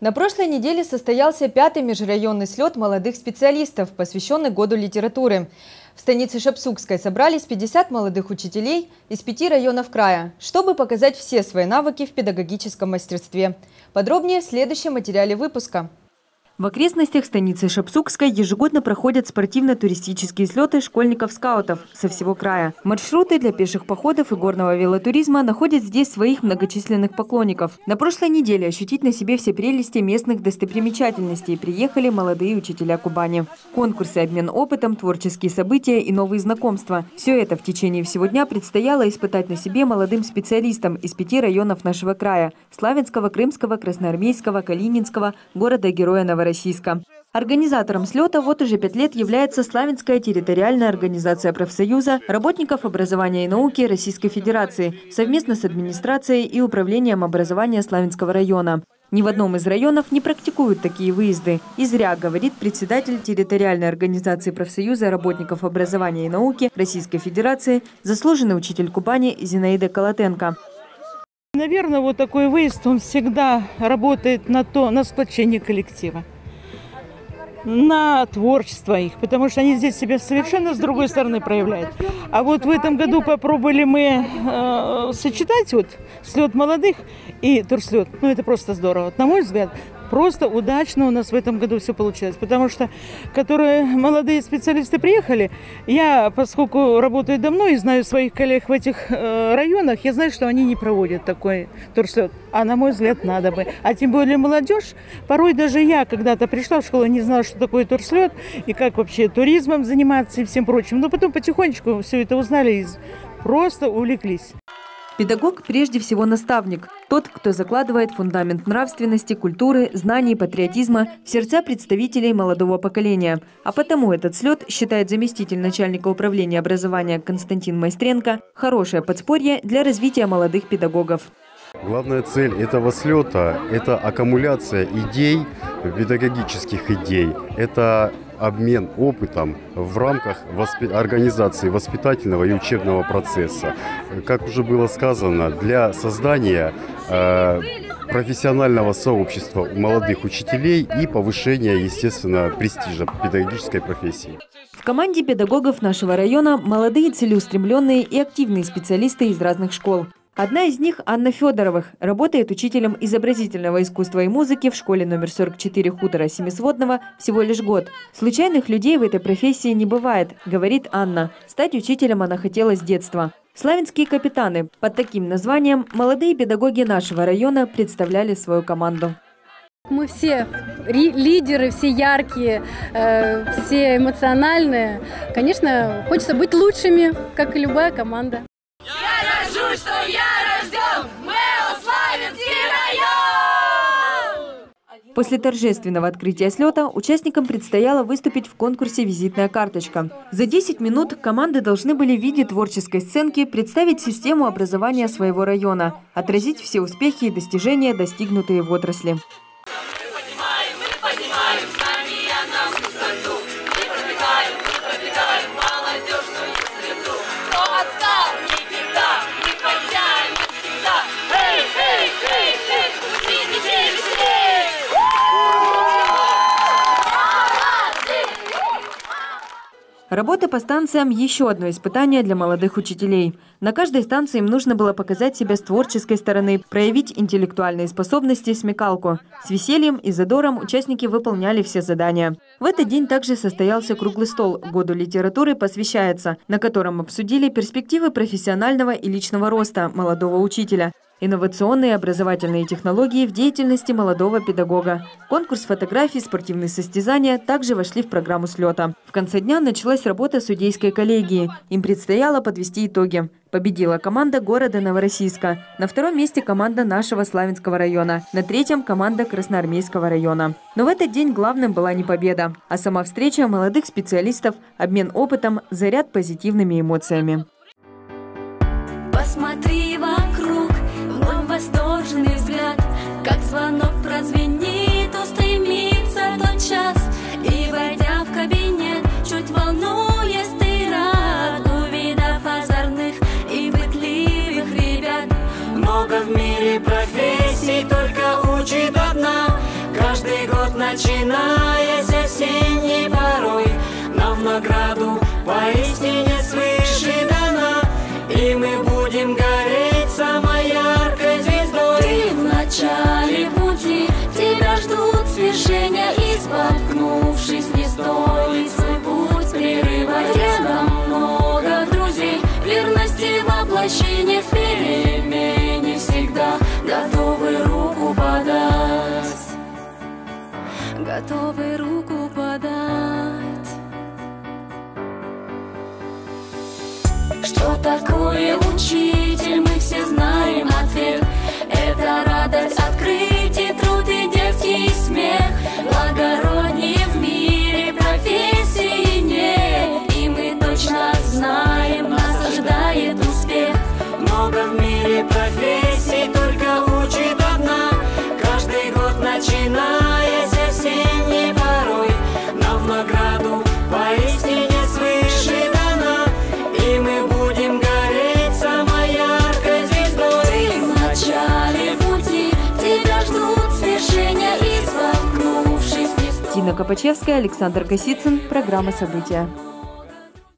На прошлой неделе состоялся пятый межрайонный слет молодых специалистов, посвященный Году литературы. В станице Шапсукской собрались 50 молодых учителей из пяти районов края, чтобы показать все свои навыки в педагогическом мастерстве. Подробнее в следующем материале выпуска. В окрестностях станицы Шапсукской ежегодно проходят спортивно-туристические слеты школьников-скаутов со всего края. Маршруты для пеших походов и горного велотуризма находят здесь своих многочисленных поклонников. На прошлой неделе ощутить на себе все прелести местных достопримечательностей приехали молодые учителя Кубани. Конкурсы, обмен опытом, творческие события и новые знакомства. Все это в течение всего дня предстояло испытать на себе молодым специалистам из пяти районов нашего края – Славянского, Крымского, Красноармейского, Калининского, города-героя Новороссийска Новороссийска. Организатором слета вот уже пять лет является Славянская территориальная организация профсоюза работников образования и науки Российской Федерации совместно с администрацией и управлением образования Славянского района. Ни в одном из районов не практикуют такие выезды. И зря, говорит председатель территориальной организации профсоюза работников образования и науки Российской Федерации, заслуженный учитель Кубани Зинаида Колотенко. Наверное, вот такой выезд, он всегда работает на то, на сплочение коллектива на творчество их, потому что они здесь себя совершенно с другой стороны проявляют. А вот в этом году попробовали мы э, сочетать вот слет молодых и турслет. Ну, это просто здорово. На мой взгляд, Просто удачно у нас в этом году все получилось, потому что которые молодые специалисты приехали, я, поскольку работаю давно и знаю своих коллег в этих э, районах, я знаю, что они не проводят такой турслет. А на мой взгляд, надо бы. А тем более молодежь. Порой даже я когда-то пришла в школу, не знала, что такое турслет и как вообще туризмом заниматься и всем прочим. Но потом потихонечку все это узнали и просто увлеклись. Педагог прежде всего наставник. Тот, кто закладывает фундамент нравственности, культуры, знаний, патриотизма в сердца представителей молодого поколения. А потому этот слет, считает заместитель начальника управления образования Константин Майстренко, хорошее подспорье для развития молодых педагогов. Главная цель этого слета – это аккумуляция идей, педагогических идей. Это обмен опытом в рамках воспи организации воспитательного и учебного процесса. Как уже было сказано, для создания э, профессионального сообщества молодых учителей и повышения, естественно, престижа педагогической профессии. В команде педагогов нашего района молодые целеустремленные и активные специалисты из разных школ. Одна из них – Анна Федоровых. Работает учителем изобразительного искусства и музыки в школе номер 44 хутора Семисводного всего лишь год. Случайных людей в этой профессии не бывает, говорит Анна. Стать учителем она хотела с детства. Славянские капитаны. Под таким названием молодые педагоги нашего района представляли свою команду. Мы все лидеры, все яркие, э, все эмоциональные. Конечно, хочется быть лучшими, как и любая команда горжусь, что я После торжественного открытия слета участникам предстояло выступить в конкурсе «Визитная карточка». За 10 минут команды должны были в виде творческой сценки представить систему образования своего района, отразить все успехи и достижения, достигнутые в отрасли. Работа по станциям – еще одно испытание для молодых учителей. На каждой станции им нужно было показать себя с творческой стороны, проявить интеллектуальные способности, смекалку. С весельем и задором участники выполняли все задания. В этот день также состоялся круглый стол «Году литературы посвящается», на котором обсудили перспективы профессионального и личного роста молодого учителя, Инновационные образовательные технологии в деятельности молодого педагога. Конкурс фотографий, спортивные состязания также вошли в программу слета. В конце дня началась работа судейской коллегии. Им предстояло подвести итоги. Победила команда города Новороссийска. На втором месте команда нашего Славянского района. На третьем команда Красноармейского района. Но в этот день главным была не победа, а сама встреча молодых специалистов, обмен опытом, заряд позитивными эмоциями. Как звонок прозвенит, устремится тот час, И, войдя в кабинет, чуть волнуясь, ты рад, Увидав озорных и бытливых ребят. Много в мире профессий, только учит одна, Каждый год начиная с осенней причине в перемене всегда готовы руку подать, готовы руку подать. Что такое учитель, мы все знаем ответ. Инна Копачевская, Александр Косицын. Программа «События».